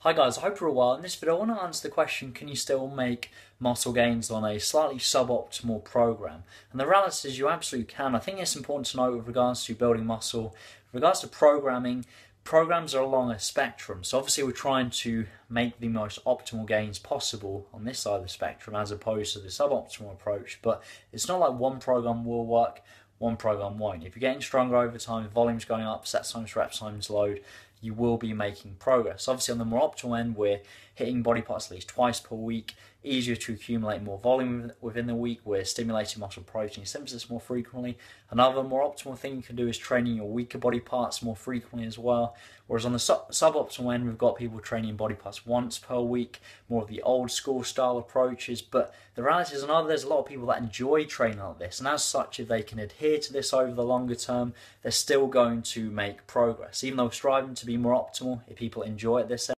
Hi guys, I hope you're all well. In this video I want to answer the question, can you still make muscle gains on a slightly suboptimal program? And the reality is you absolutely can. I think it's important to note with regards to building muscle, with regards to programming, programs are along a spectrum. So obviously we're trying to make the most optimal gains possible on this side of the spectrum as opposed to the suboptimal approach. But it's not like one program will work, one program won't. If you're getting stronger over time, volume's going up, set times, rep times, load, you will be making progress. Obviously, on the more optimal end, we're hitting body parts at least twice per week, easier to accumulate more volume within the week, we're stimulating muscle protein synthesis more frequently. Another more optimal thing you can do is training your weaker body parts more frequently as well. Whereas on the sub- suboptimal end, we've got people training body parts once per week, more of the old school style approaches. But the reality is, another, there's a lot of people that enjoy training like this, and as such, if they can adhere to this over the longer term, they're still going to make progress. Even though striving to be more optimal, if people enjoy it this